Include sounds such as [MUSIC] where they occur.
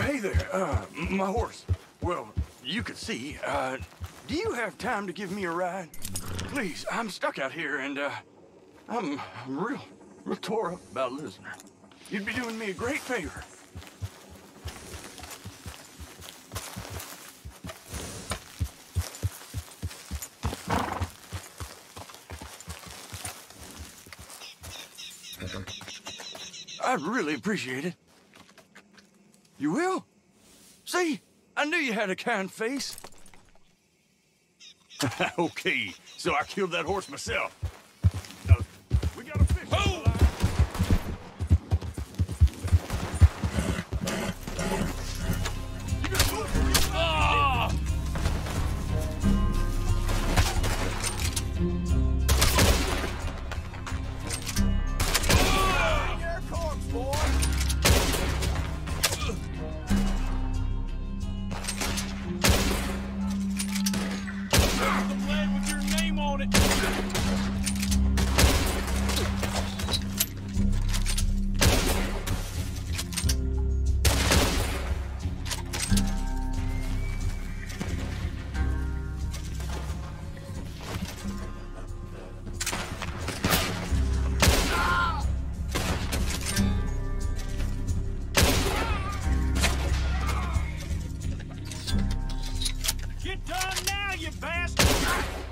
Hey there, uh, my horse. Well, you could see. Uh, do you have time to give me a ride? Please, I'm stuck out here and, uh, I'm real, real tore up about losing her. You'd be doing me a great favor. I'd really appreciate it. You will? See? I knew you had a kind face. [LAUGHS] okay, so I killed that horse myself. fast!